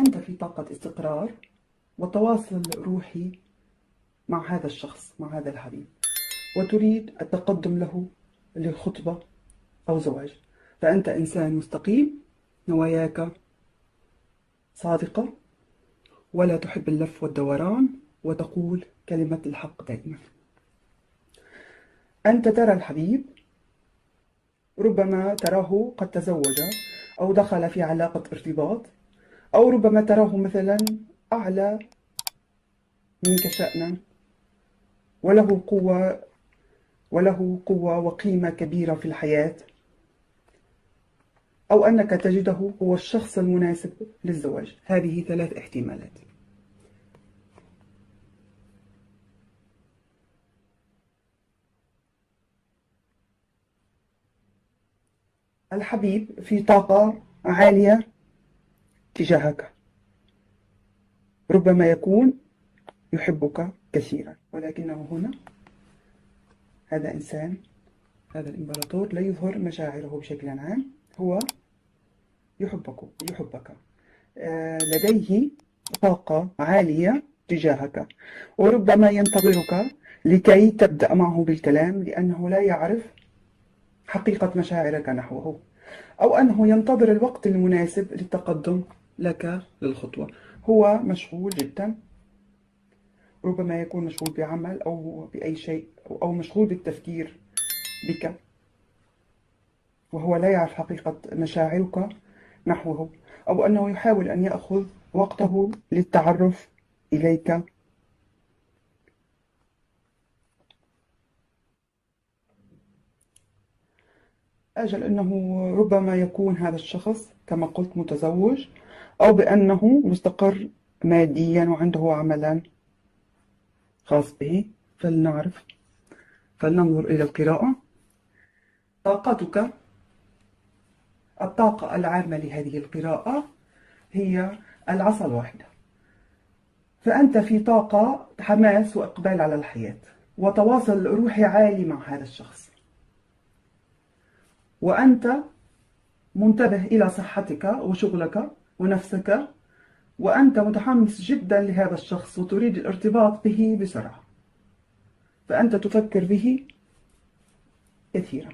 أنت في طاقة استقرار وتواصل روحي مع هذا الشخص مع هذا الحبيب. وتريد التقدم له للخطبة أو زواج. فأنت إنسان مستقيم نواياك صادقة ولا تحب اللف والدوران وتقول كلمة الحق دائما. أنت ترى الحبيب ربما تراه قد تزوج أو دخل في علاقة ارتباط أو ربما تراه مثلا أعلى منك شأنا. وله قوة وله قوة وقيمة كبيرة في الحياة. أو أنك تجده هو الشخص المناسب للزواج. هذه ثلاث احتمالات. الحبيب في طاقة عالية. تجاهك ربما يكون يحبك كثيرا ولكنه هنا هذا إنسان هذا الإمبراطور لا يظهر مشاعره بشكل عام هو يحبك يحبك. آه، لديه طاقة عالية تجاهك وربما ينتظرك لكي تبدأ معه بالكلام لأنه لا يعرف حقيقة مشاعرك نحوه أو أنه ينتظر الوقت المناسب للتقدم. لك للخطوة. هو مشغول جدا. ربما يكون مشغول بعمل أو بأي شيء أو مشغول بالتفكير بك. وهو لا يعرف حقيقة مشاعرك نحوه. أو أنه يحاول أن يأخذ وقته للتعرف إليك. أجل أنه ربما يكون هذا الشخص كما قلت متزوج. أو بأنه مستقر ماديا وعنده عملا خاص به. فلنعرف. فلننظر إلى القراءة. طاقتك. الطاقة العامة لهذه القراءة هي العصا الواحدة. فأنت في طاقة حماس وإقبال على الحياة وتواصل روحي عالي مع هذا الشخص. وأنت منتبه إلى صحتك وشغلك ونفسك وأنت متحمس جدا لهذا الشخص وتريد الارتباط به بسرعة. فأنت تفكر به كثيرا.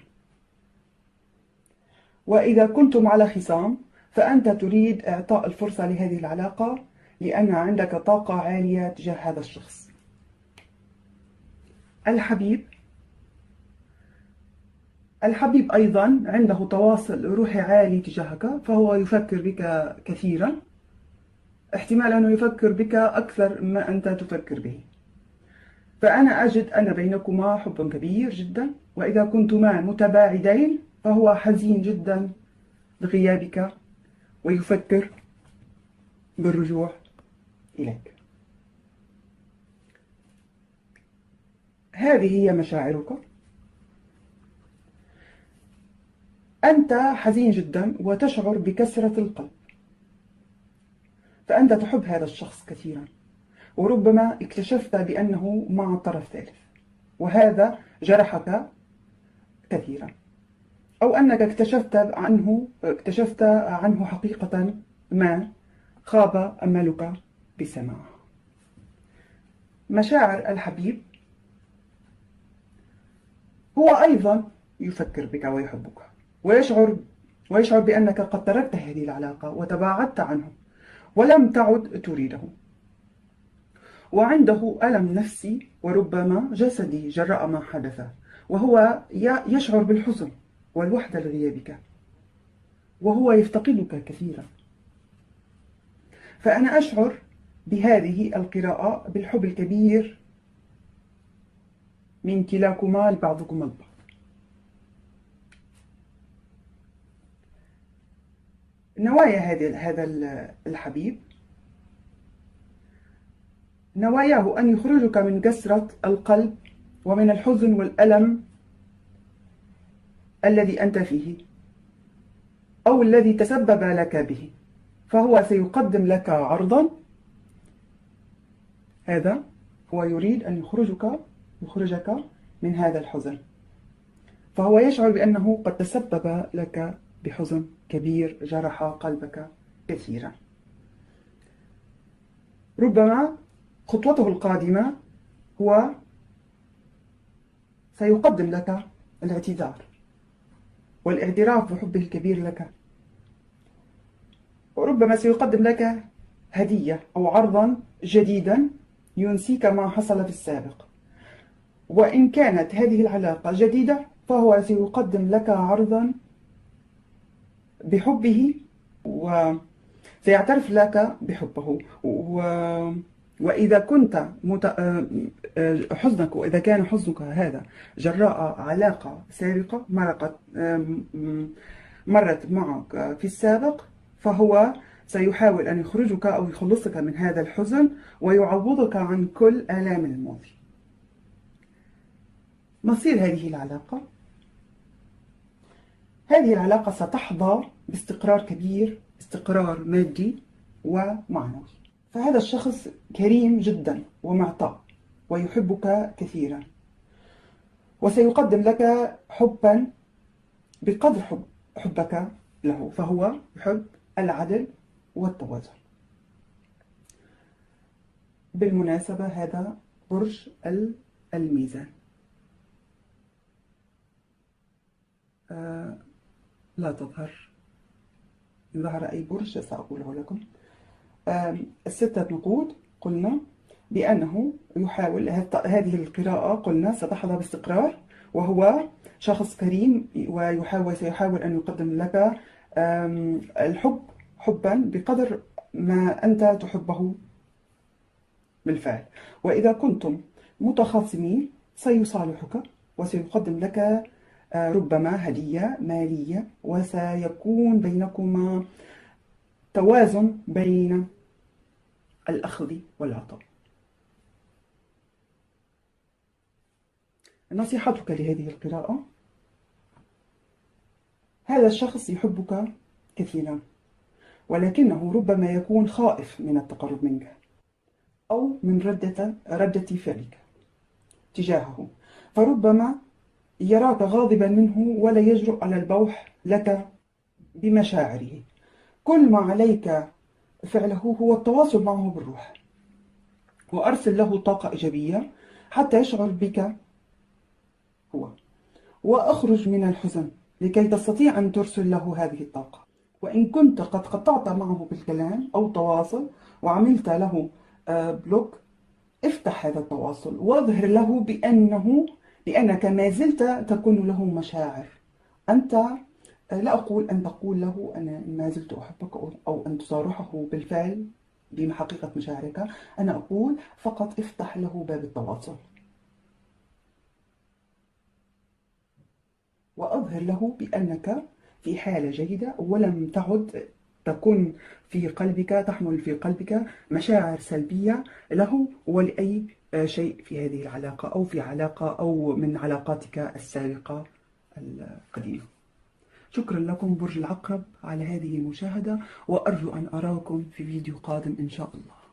وإذا كنتم على خصام فأنت تريد إعطاء الفرصة لهذه العلاقة لأن عندك طاقة عالية تجاه هذا الشخص. الحبيب الحبيب أيضا عنده تواصل روحي عالي تجاهك فهو يفكر بك كثيرا. احتمال أنه يفكر بك أكثر مما أنت تفكر به. فأنا أجد أن بينكما حب كبير جدا وإذا كنتما متباعدين فهو حزين جدا لغيابك ويفكر بالرجوع إليك. هذه هي مشاعرك. أنت حزين جدا وتشعر بكسرة القلب. فأنت تحب هذا الشخص كثيرا. وربما اكتشفت بأنه مع طرف ثالث. وهذا جرحك كثيرا. أو أنك اكتشفت عنه اكتشفت عنه حقيقة ما خاب أملك بسماعه. مشاعر الحبيب هو أيضا يفكر بك ويحبك. ويشعر ويشعر بأنك قد تركت هذه العلاقة وتباعدت عنه ولم تعد تريده. وعنده ألم نفسي وربما جسدي جراء ما حدث وهو يشعر بالحزن والوحدة لغيابك. وهو يفتقدك كثيرا. فأنا أشعر بهذه القراءة بالحب الكبير من كلاكما لبعضكما البعض. نوايا هذا الحبيب. نواياه أن يخرجك من كسرة القلب ومن الحزن والألم الذي أنت فيه أو الذي تسبب لك به فهو سيقدم لك عرضا. هذا هو يريد أن يخرجك يخرجك من هذا الحزن. فهو يشعر بأنه قد تسبب لك بحزن كبير جرح قلبك كثيرا. ربما خطوته القادمة هو سيقدم لك الاعتذار والاعتراف بحبه الكبير لك. وربما سيقدم لك هدية أو عرضا جديدا ينسيك ما حصل في السابق. وإن كانت هذه العلاقة جديدة فهو سيقدم لك عرضا بحبه وسيعترف لك بحبه. و... وإذا كنت مت... آه، آه، حزنك وإذا كان حزنك هذا جراء علاقة سابقة مرقت مرت معك في السابق فهو سيحاول أن يخرجك أو يخلصك من هذا الحزن ويعوضك عن كل آلام الماضي مصير هذه العلاقة؟ هذه العلاقة ستحظى باستقرار كبير استقرار مادي ومعنوي. فهذا الشخص كريم جدا ومعطاء ويحبك كثيرا. وسيقدم لك حبا بقدر حب حبك له فهو يحب العدل والتوازن. بالمناسبة هذا برج الميزان. آه لا تظهر. إن ظهر أي برج سأقوله لكم. الستة نقود قلنا بأنه يحاول هذه القراءة قلنا ستحظى باستقرار وهو شخص كريم ويحاول سيحاول أن يقدم لك الحب حبا بقدر ما أنت تحبه بالفعل. وإذا كنتم متخاصمين سيصالحك وسيقدم لك ربما هدية مالية وسيكون بينكما توازن بين الأخذ والعطاء. نصيحتك لهذه القراءة؟ هذا الشخص يحبك كثيرا ولكنه ربما يكون خائف من التقرب منك أو من ردة, ردة فعلك تجاهه. فربما يراك غاضبا منه ولا يجرؤ على البوح لك بمشاعره. كل ما عليك فعله هو التواصل معه بالروح. وأرسل له طاقة إيجابية حتى يشعر بك هو. وأخرج من الحزن لكي تستطيع أن ترسل له هذه الطاقة. وإن كنت قد قطعت معه بالكلام أو تواصل وعملت له آه، بلوك افتح هذا التواصل واظهر له بأنه لأنك ما زلت تكون له مشاعر. أنت آه، لا أقول أن تقول له أنا ما زلت أحبك أو أن تصارحه بالفعل بحقيقة مشاعرك. أنا أقول فقط افتح له باب التواصل. وأظهر له بأنك في حالة جيدة ولم تعد تكون في قلبك تحمل في قلبك مشاعر سلبية له ولأي شيء في هذه العلاقة أو في علاقة أو من علاقاتك السابقة القديمة. شكرا لكم برج العقرب على هذه المشاهدة وأرجو أن أراكم في فيديو قادم إن شاء الله.